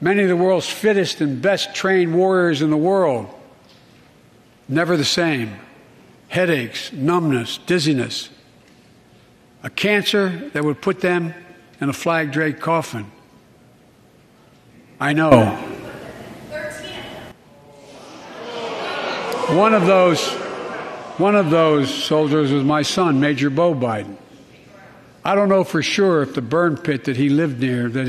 Many of the world's fittest and best trained warriors in the world, never the same. Headaches, numbness, dizziness. A cancer that would put them in a flag draped coffin. I know. One of those, one of those soldiers was my son, Major Beau Biden. I don't know for sure if the burn pit that he lived near, that